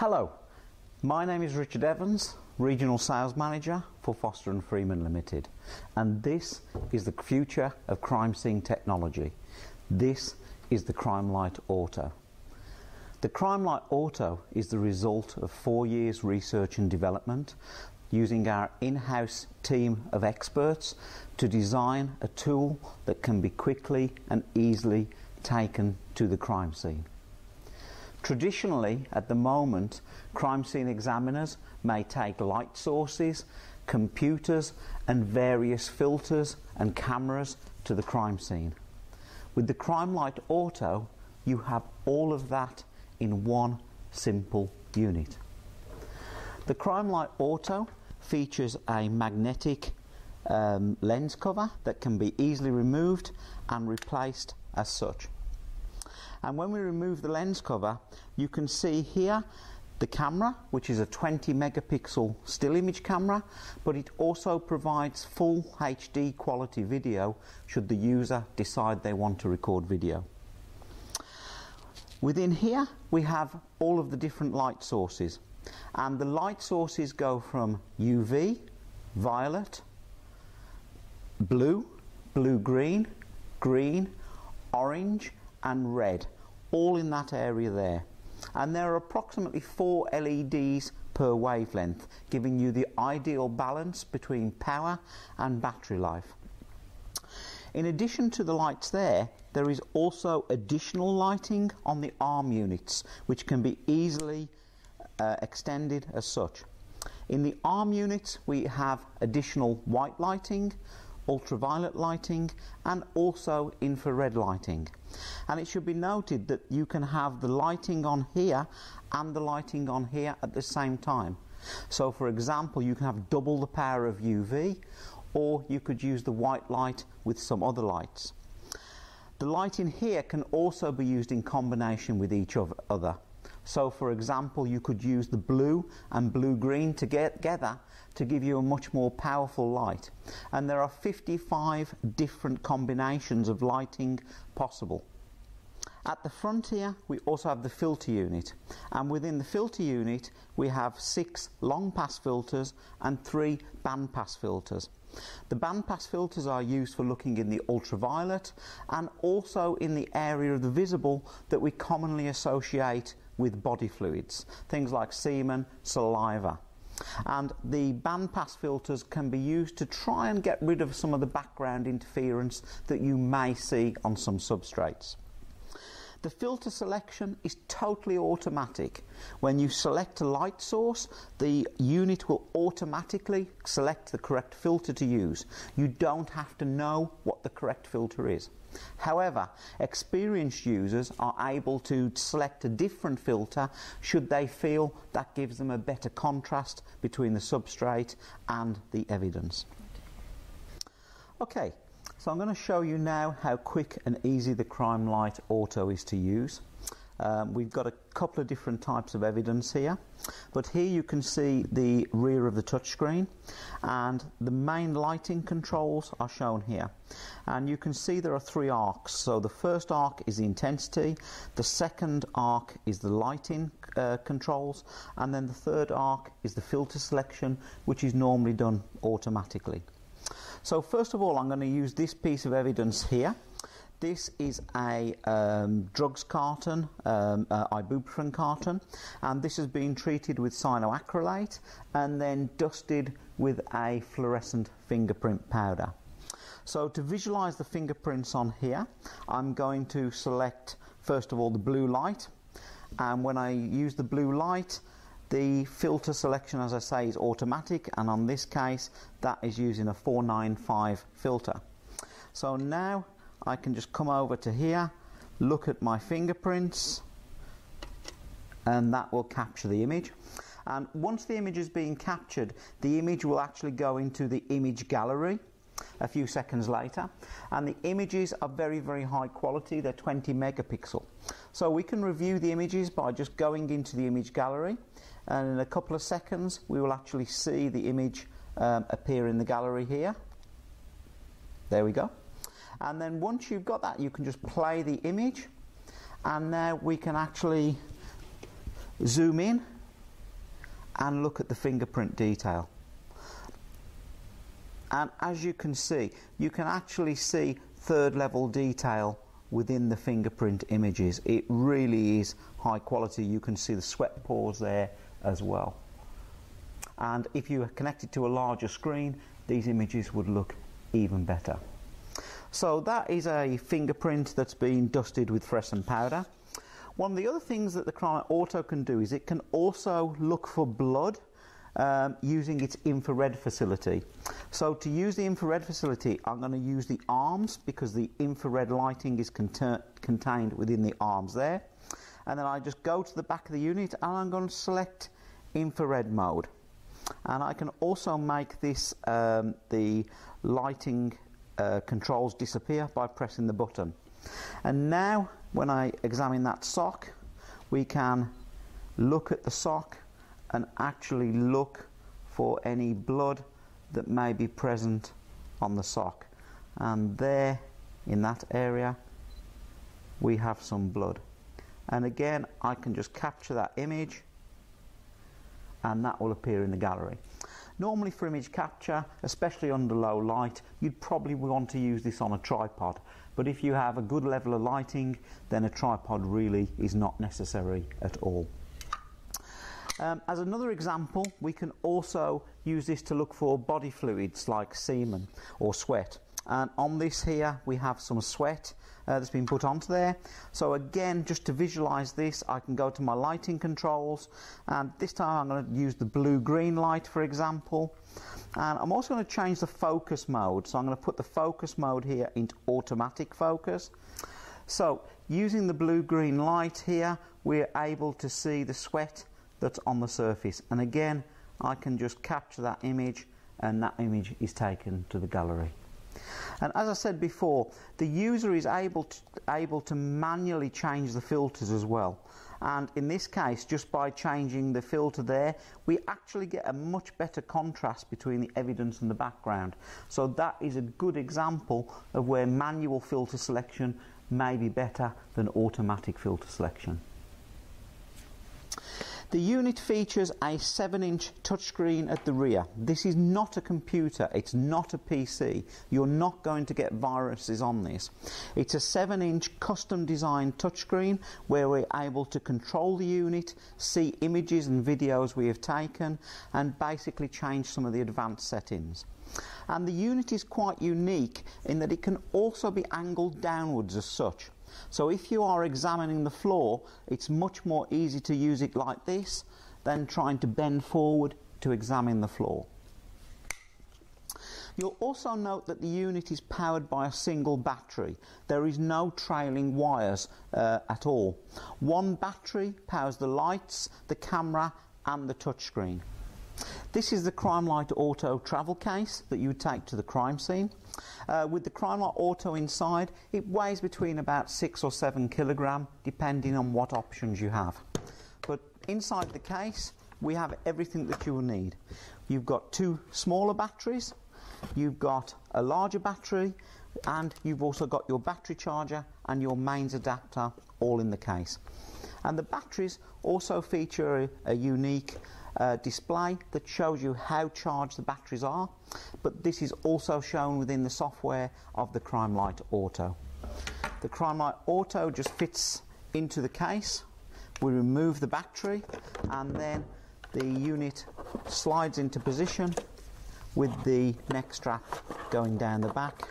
Hello, my name is Richard Evans, Regional Sales Manager for Foster and Freeman Limited, and this is the future of crime scene technology. This is the Crime-lite Auto. The Crime-lite Auto is the result of four years research and development using our in-house team of experts to design a tool that can be quickly and easily taken to the crime scene. Traditionally, at the moment, crime scene examiners may take light sources, computers, and various filters and cameras to the crime scene. With the Crime-lite Auto, you have all of that in one simple unit. The Crime-lite Auto features a magnetic um, lens cover that can be easily removed and replaced as such. And when we remove the lens cover, you can see here the camera, which is a 20 megapixel still image camera, but it also provides full HD quality video should the user decide they want to record video. Within here, we have all of the different light sources, and the light sources go from UV, violet, blue, blue green, green, orange, and red, all in that area there. And there are approximately four LEDs per wavelength, giving you the ideal balance between power and battery life. In addition to the lights there, there is also additional lighting on the arm units, which can be easily uh, extended as such. In the arm units, we have additional white lighting, ultraviolet lighting, and also infrared lighting. And it should be noted that you can have the lighting on here and the lighting on here at the same time. So, for example, you can have double the power of UV, or you could use the white light with some other lights. The light in here can also be used in combination with each other. So, for example, you could use the blue and blue green together to give you a much more powerful light. And there are 55 different combinations of lighting possible. At the front here, we also have the filter unit, and within the filter unit, we have six long pass filters and three band pass filters. The bandpass filters are used for looking in the ultraviolet and also in the area of the visible that we commonly associate with body fluids, things like semen, saliva. And the bandpass filters can be used to try and get rid of some of the background interference that you may see on some substrates. The filter selection is totally automatic. When you select a light source, the unit will automatically select the correct filter to use. You don't have to know what the correct filter is. However, experienced users are able to select a different filter should they feel that gives them a better contrast between the substrate and the evidence. Okay, so I'm going to show you now how quick and easy the Crime-lite Auto is to use. Um, we've got a couple of different types of evidence here, but here you can see the rear of the touchscreen and the main lighting controls are shown here. And you can see there are three arcs. So the first arc is the intensity, the second arc is the lighting uh, controls, and then the third arc is the filter selection, which is normally done automatically. So first of all, I'm going to use this piece of evidence here. This is a um, drugs carton, um, uh, ibuprofen carton, and this has been treated with cyanoacrylate and then dusted with a fluorescent fingerprint powder. So to visualize the fingerprints on here, I'm going to select first of all the blue light, and when I use the blue light, the filter selection, as I say, is automatic, and on this case, that is using a 495 filter. So now I can just come over to here, look at my fingerprints, and that will capture the image. And once the image is being captured, the image will actually go into the image gallery a few seconds later. And the images are very, very high quality, they're 20 megapixel. So we can review the images by just going into the image gallery and in a couple of seconds we will actually see the image um, appear in the gallery here. There we go. And then once you've got that you can just play the image and now we can actually zoom in and look at the fingerprint detail. And as you can see, you can actually see third level detail within the fingerprint images. It really is high quality. You can see the sweat pores there as well. And if you are connected to a larger screen, these images would look even better. So that is a fingerprint that's been dusted with fluorescent powder. One of the other things that the Crime Auto can do is it can also look for blood um, using its infrared facility. So to use the infrared facility, I'm going to use the arms because the infrared lighting is contained within the arms there. And then I just go to the back of the unit and I'm going to select infrared mode. And I can also make this um, the lighting uh, controls disappear by pressing the button. And now when I examine that sock, we can look at the sock and actually look for any blood that may be present on the sock. And there, in that area, we have some blood. And again, I can just capture that image and that will appear in the gallery. Normally for image capture, especially under low light, you'd probably want to use this on a tripod. But if you have a good level of lighting, then a tripod really is not necessary at all. Um, as another example, we can also use this to look for body fluids like semen or sweat. And on this here, we have some sweat uh, that's been put onto there. So again, just to visualize this, I can go to my lighting controls. And this time I'm going to use the blue-green light, for example. And I'm also going to change the focus mode. So I'm going to put the focus mode here into automatic focus. So using the blue-green light here, we're able to see the sweat that's on the surface. And again, I can just capture that image and that image is taken to the gallery. And as I said before, the user is able to, able to manually change the filters as well. And in this case, just by changing the filter there, we actually get a much better contrast between the evidence and the background. So that is a good example of where manual filter selection may be better than automatic filter selection. The unit features a 7-inch touchscreen at the rear. This is not a computer, it's not a PC. You're not going to get viruses on this. It's a 7-inch custom designed touchscreen where we're able to control the unit, see images and videos we have taken and basically change some of the advanced settings. And the unit is quite unique in that it can also be angled downwards as such. So if you are examining the floor, it's much more easy to use it like this than trying to bend forward to examine the floor. You'll also note that the unit is powered by a single battery. There is no trailing wires uh, at all. One battery powers the lights, the camera and the touchscreen. This is the Crime-lite Auto travel case that you would take to the crime scene. Uh, with the Crime-lite Auto inside, it weighs between about 6 or 7 kilogram depending on what options you have. But inside the case, we have everything that you will need. You've got two smaller batteries, you've got a larger battery, and you've also got your battery charger and your mains adapter all in the case. And the batteries also feature a, a unique uh, display that shows you how charged the batteries are, but this is also shown within the software of the Crime-lite Auto. The Crime-lite Auto just fits into the case. We remove the battery and then the unit slides into position with the neck strap going down the back.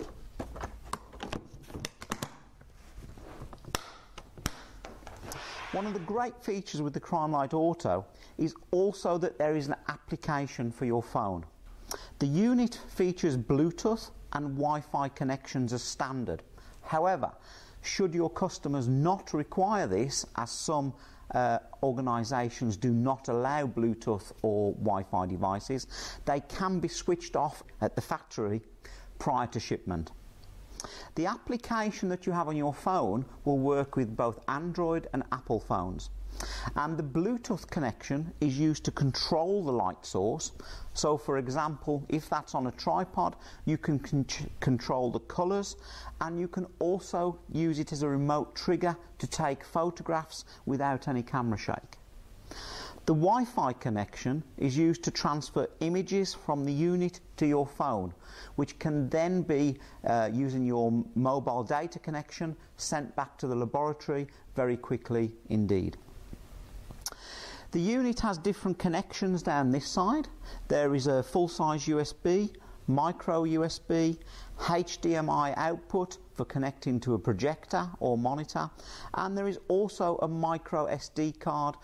One of the great features with the Crime-lite Auto is also that there is an application for your phone. The unit features Bluetooth and Wi-Fi connections as standard. However, should your customers not require this, as some uh, organisations do not allow Bluetooth or Wi-Fi devices, they can be switched off at the factory prior to shipment. The application that you have on your phone will work with both Android and Apple phones. And the Bluetooth connection is used to control the light source. So, for example, if that's on a tripod, you can con control the colours and you can also use it as a remote trigger to take photographs without any camera shake. The Wi-Fi connection is used to transfer images from the unit to your phone, which can then be, uh, using your mobile data connection, sent back to the laboratory very quickly indeed. The unit has different connections down this side. There is a full-size USB, micro USB, HDMI output for connecting to a projector or monitor, and there is also a micro SD card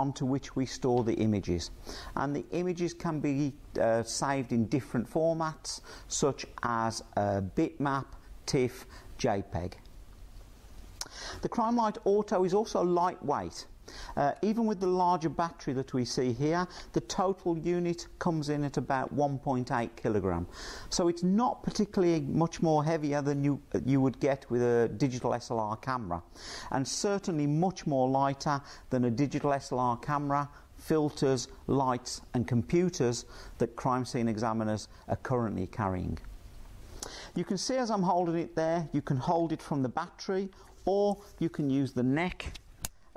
onto which we store the images. And the images can be uh, saved in different formats, such as a bitmap, TIFF, JPEG. The Crime-lite Auto is also lightweight. Uh, even with the larger battery that we see here, the total unit comes in at about 1.8 kilogram. So it's not particularly much more heavier than you, you would get with a digital SLR camera, and certainly much more lighter than a digital SLR camera filters, lights and computers that crime scene examiners are currently carrying. You can see as I'm holding it there, you can hold it from the battery or you can use the neck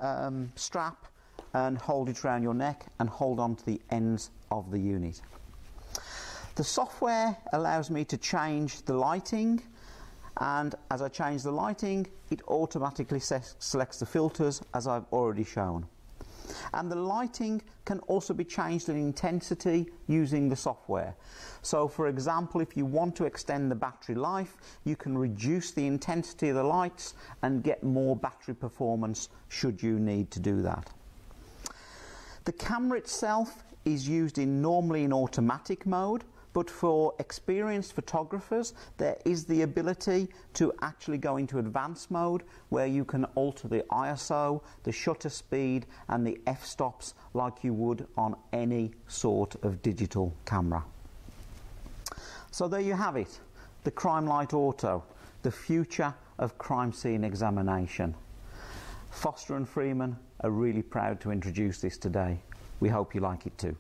um, strap and hold it around your neck and hold on to the ends of the unit. The software allows me to change the lighting and as I change the lighting it automatically selects the filters as I've already shown. And the lighting can also be changed in intensity using the software. So for example, if you want to extend the battery life, you can reduce the intensity of the lights and get more battery performance should you need to do that. The camera itself is used in normally in automatic mode but for experienced photographers, there is the ability to actually go into advanced mode where you can alter the ISO, the shutter speed, and the f stops like you would on any sort of digital camera. So there you have it the Crime-lite Auto, the future of crime scene examination. Foster and Freeman are really proud to introduce this today. We hope you like it too.